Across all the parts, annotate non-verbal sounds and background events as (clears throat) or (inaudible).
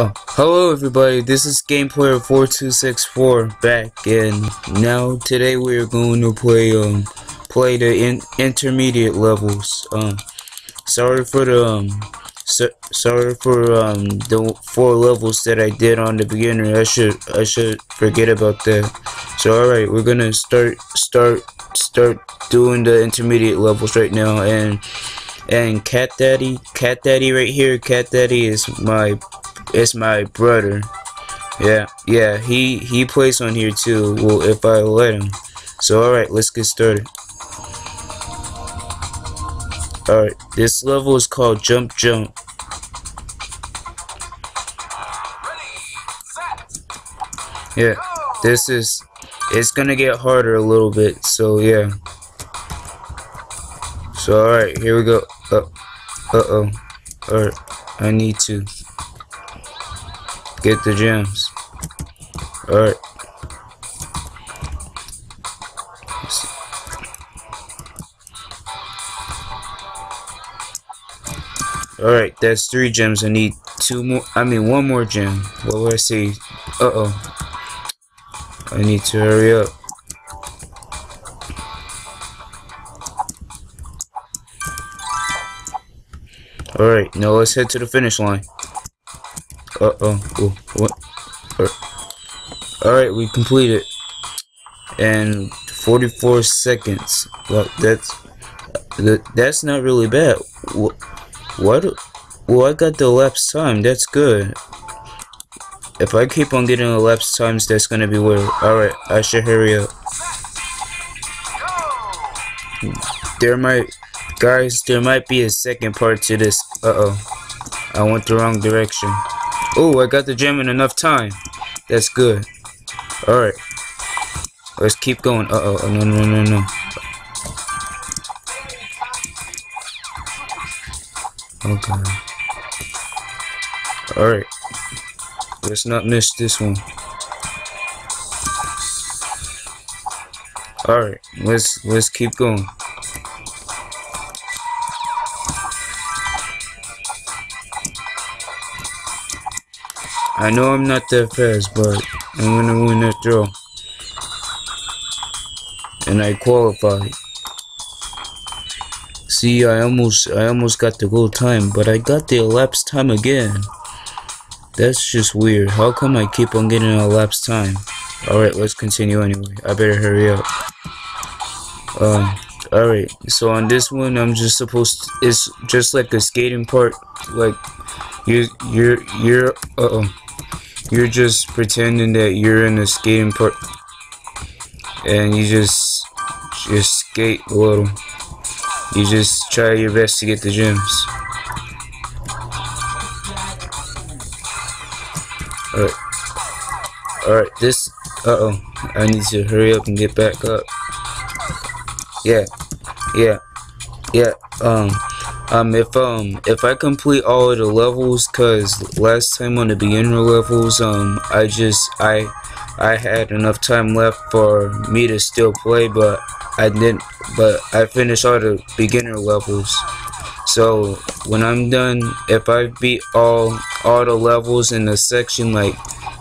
Oh, hello everybody, this is GamePlayer4264 back and now today we are going to play um play the in intermediate levels. Um sorry for the um so, sorry for um the four levels that I did on the beginner. I should I should forget about that. So alright, we're gonna start start start doing the intermediate levels right now and and Cat Daddy, Cat Daddy right here, Cat Daddy is my it's my brother. Yeah, yeah, he he plays on here too. Well, if I let him. So all right, let's get started. All right, this level is called Jump Jump. Yeah, this is it's gonna get harder a little bit. So yeah. So all right, here we go. Uh, uh oh. All right, I need to. Get the gems. Alright. Alright, that's three gems. I need two more. I mean, one more gem. What will I say? Uh oh. I need to hurry up. Alright, now let's head to the finish line. Uh oh. Ooh, what? Alright, we completed. And 44 seconds. Well, that's that, that's not really bad. What? What? Well, I got the elapsed time. That's good. If I keep on getting elapsed times, that's gonna be weird. Alright, I should hurry up. There might, guys, there might be a second part to this. Uh oh. I went the wrong direction. Oh, I got the gem in enough time. That's good. Alright. Let's keep going. Uh-oh. Oh, no, no, no, no. Okay. Alright. Let's not miss this one. Alright. Let's let's keep going. I know I'm not that fast, but I'm gonna win that throw. And I qualified. See, I almost, I almost got the goal time, but I got the elapsed time again. That's just weird. How come I keep on getting elapsed time? Alright, let's continue anyway. I better hurry up. Um, alright. So on this one, I'm just supposed to, it's just like a skating part. Like, you're, you're, you're, uh-oh. You're just pretending that you're in a skating park and you just just skate a little. You just try your best to get the gems. Alright. Alright, this uh oh. I need to hurry up and get back up. Yeah. Yeah. Yeah. Um um, if um, if I complete all of the levels, cause last time on the beginner levels, um, I just I I had enough time left for me to still play, but I didn't. But I finished all the beginner levels. So when I'm done, if I beat all all the levels in the section, like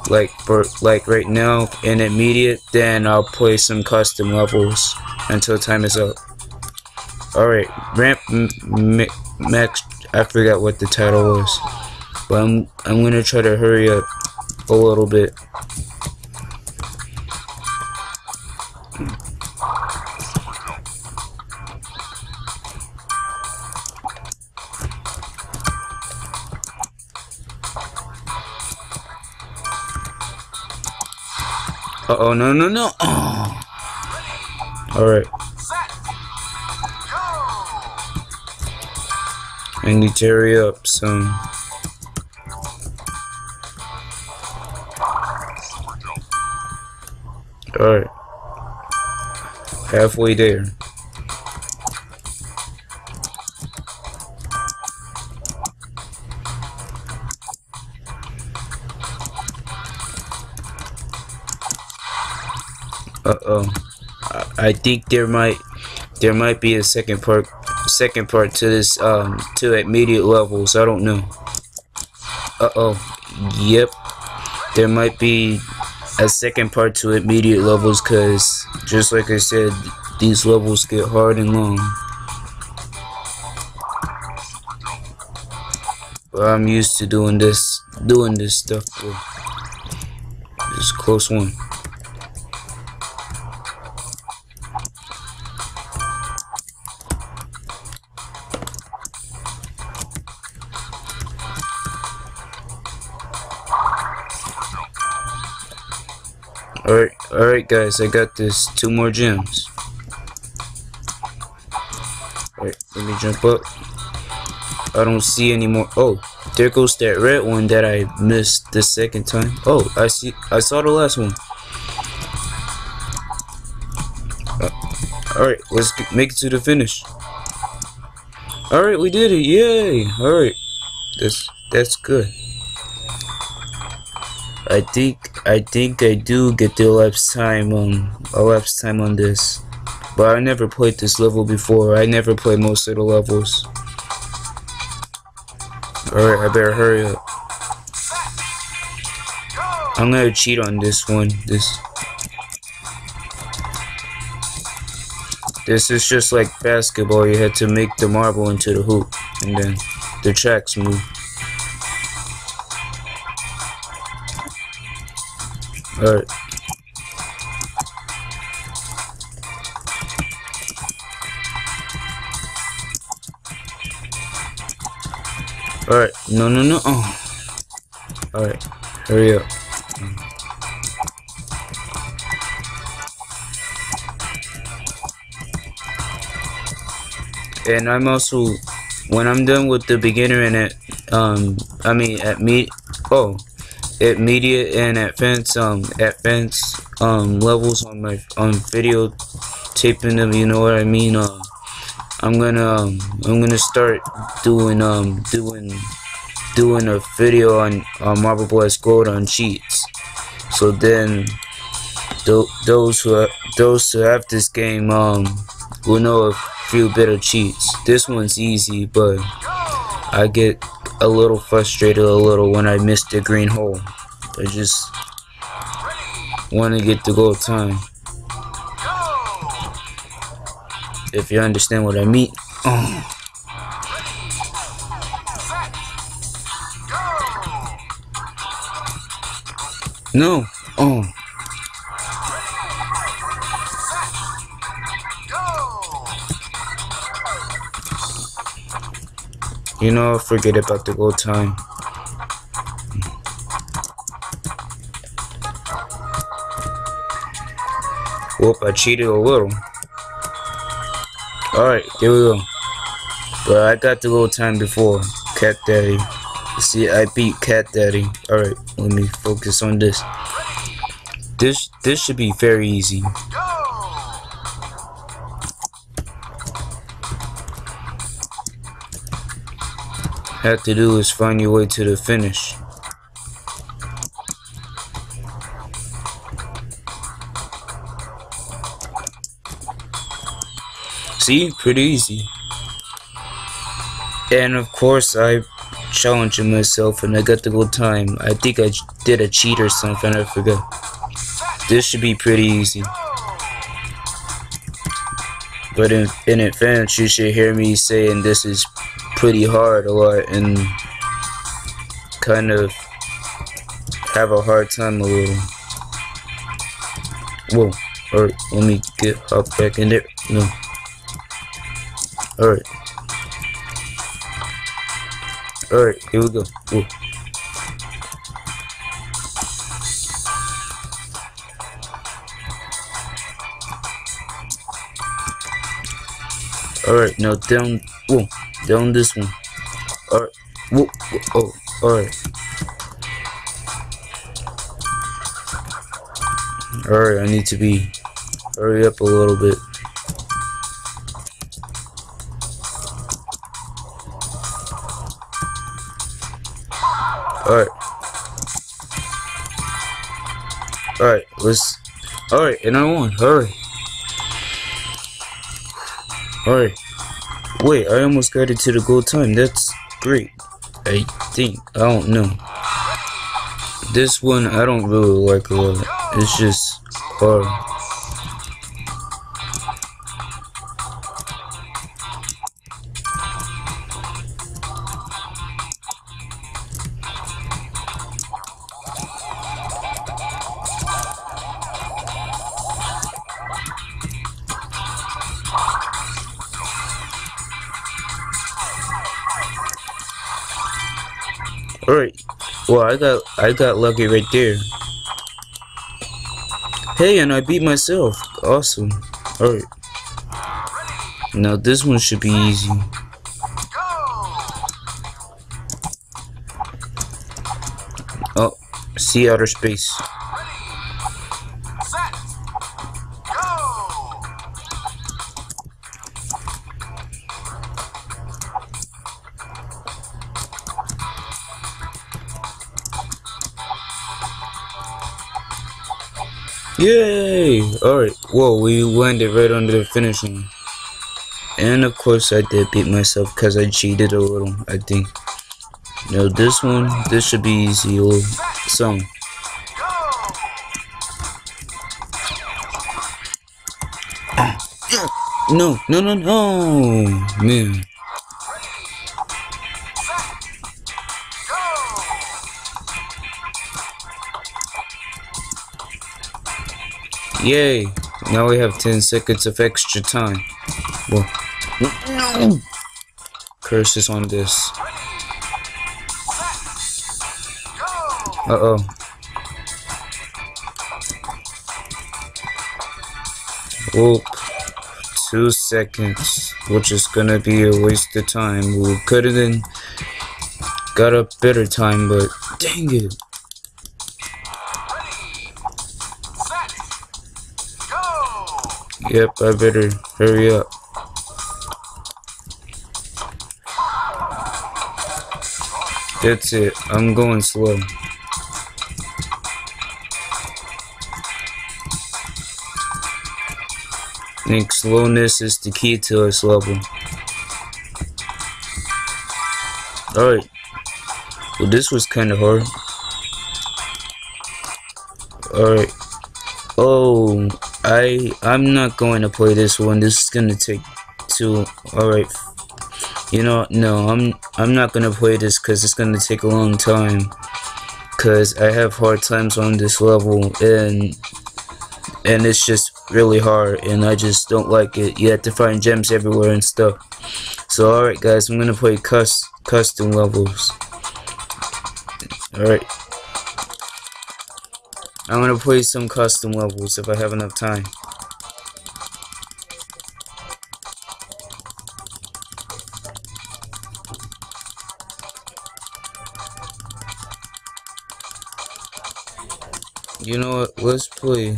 like for like right now in immediate, then I'll play some custom levels until time is up. Alright, Ramp Max, I forgot what the title was. But I'm, I'm gonna try to hurry up a little bit. Uh oh, no, no, no. Oh. (clears throat) Alright. I need to hurry up soon. Alright. Halfway there. Uh-oh. I think there might there might be a second part second part to this um to immediate levels. I don't know. Uh-oh. Yep. There might be a second part to immediate levels because, just like I said, these levels get hard and long. But I'm used to doing this, doing this stuff. This is a close one. Alright, alright guys, I got this. Two more gems. Alright, let me jump up. I don't see any more. Oh, there goes that red one that I missed the second time. Oh, I see. I saw the last one. Uh, Alright, let's get, make it to the finish. Alright, we did it. Yay. Alright. That's, that's good. I think I think I do get the elapsed time um elapsed time on this. But I never played this level before. I never played most of the levels. Alright, I better hurry up. I'm gonna cheat on this one. This This is just like basketball. You had to make the marble into the hoop and then the tracks move. Alright. Alright, no, no, no. Oh. Alright, hurry up. And I'm also, when I'm done with the beginner and it, um, I mean, at me, oh, immediate and at advanced um at advanced um levels on my on video taping them you know what I mean? Um I'm gonna um, I'm gonna start doing um doing doing a video on on Marble Blast Gold on cheats so then th those who are, those who have this game um will know a few better cheats. This one's easy but I get a little frustrated a little when I miss the green hole. I just want to get the gold time. If you understand what I mean. Oh. No. Oh. You know, forget about the gold time. Whoop, I cheated a little. Alright, here we go. But I got the gold time before. Cat Daddy. See, I beat Cat Daddy. Alright, let me focus on this. This this should be very easy. Have to do is find your way to the finish. See? Pretty easy. And of course, I challenged myself and I got the good time. I think I did a cheat or something, I forgot. This should be pretty easy. But in, in advance, you should hear me saying this is pretty hard a lot and kind of have a hard time a little. Whoa. Alright, let me get hop back in there. No. Alright. Alright, here we go. Whoa. Alright, now down. Whoa down this one. Alright. Whoa, whoa, oh, alright. Alright, I need to be hurry up a little bit. Alright. Alright, let's Alright, and I won. Hurry. Alright. Wait, I almost got it to the goal time. That's great. I think. I don't know. This one I don't really like a lot. It's just hard. Alright. Well, I got I got lucky right there. Hey, and I beat myself. Awesome. Alright. Now this one should be easy. Oh, see outer space. Yay! Alright, whoa, we landed right under the finish line. And of course I did beat myself because I cheated a little, I think. Now this one, this should be easy, or some. (clears throat) No, no, no, no, man. Yay! Now we have 10 seconds of extra time. Well, no! Curses on this. Uh-oh. Whoop. Two seconds, which is gonna be a waste of time. We could have then got a better time, but dang it. Yep, I better hurry up. That's it. I'm going slow. I think slowness is the key to this level. Alright. Well, this was kind of hard. Alright. Oh, I I'm not going to play this one. This is gonna take too. All right. You know, no, I'm I'm not gonna play this because it's gonna take a long time. Cause I have hard times on this level and and it's just really hard and I just don't like it. You have to find gems everywhere and stuff. So alright guys, I'm gonna play cus custom levels. Alright. I'm gonna play some custom levels if I have enough time. You know what? Let's play.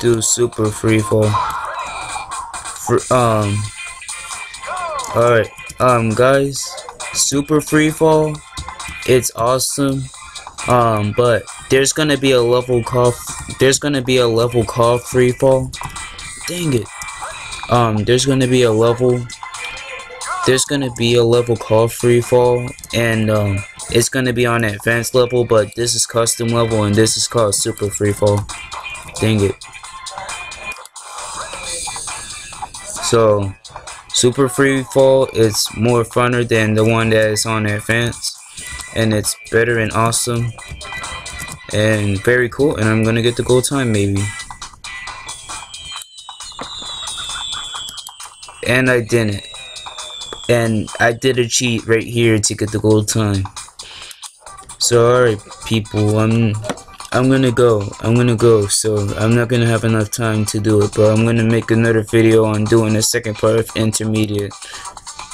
Do super free fall. For, um. Alright. Um, guys. Super free fall. It's awesome. Um, but there's gonna be a level call. There's gonna be a level call free fall. Dang it. Um, there's gonna be a level. There's gonna be a level called free fall, and um, it's gonna be on advanced level. But this is custom level, and this is called super free fall. Dang it. So, super free fall is more funner than the one that is on advanced, and it's better and awesome and very cool and I'm gonna get the gold time maybe. And I didn't. And I did a cheat right here to get the gold time. So alright people I'm I'm gonna go I'm gonna go. So I'm not gonna have enough time to do it but I'm gonna make another video on doing the second part of intermediate.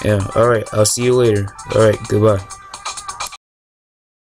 Yeah alright I'll see you later. Alright goodbye